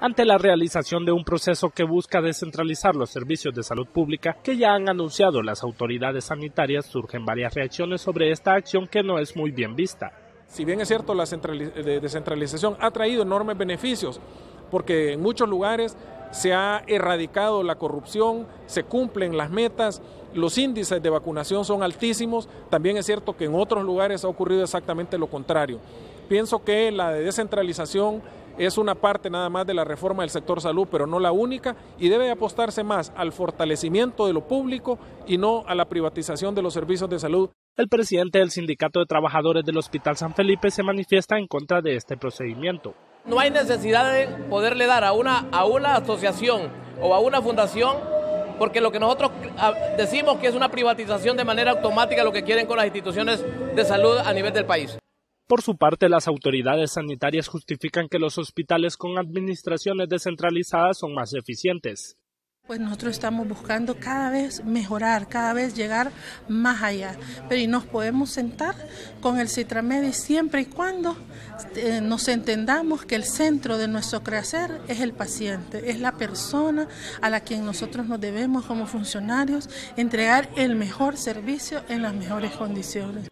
ante la realización de un proceso que busca descentralizar los servicios de salud pública que ya han anunciado las autoridades sanitarias, surgen varias reacciones sobre esta acción que no es muy bien vista. Si bien es cierto, la descentralización ha traído enormes beneficios, porque en muchos lugares se ha erradicado la corrupción, se cumplen las metas, los índices de vacunación son altísimos, también es cierto que en otros lugares ha ocurrido exactamente lo contrario. Pienso que la descentralización es una parte nada más de la reforma del sector salud, pero no la única, y debe apostarse más al fortalecimiento de lo público y no a la privatización de los servicios de salud. El presidente del Sindicato de Trabajadores del Hospital San Felipe se manifiesta en contra de este procedimiento. No hay necesidad de poderle dar a una, a una asociación o a una fundación porque lo que nosotros ah, decimos que es una privatización de manera automática lo que quieren con las instituciones de salud a nivel del país. Por su parte, las autoridades sanitarias justifican que los hospitales con administraciones descentralizadas son más eficientes. Pues nosotros estamos buscando cada vez mejorar, cada vez llegar más allá. Pero y nos podemos sentar con el Citramedi siempre y cuando eh, nos entendamos que el centro de nuestro crecer es el paciente, es la persona a la quien nosotros nos debemos como funcionarios entregar el mejor servicio en las mejores condiciones.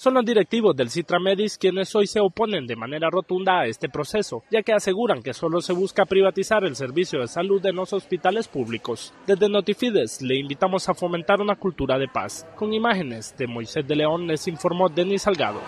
Son los directivos del Citra Medis quienes hoy se oponen de manera rotunda a este proceso, ya que aseguran que solo se busca privatizar el servicio de salud en los hospitales públicos. Desde Notifides le invitamos a fomentar una cultura de paz. Con imágenes de Moisés de León les informó Denis Salgado.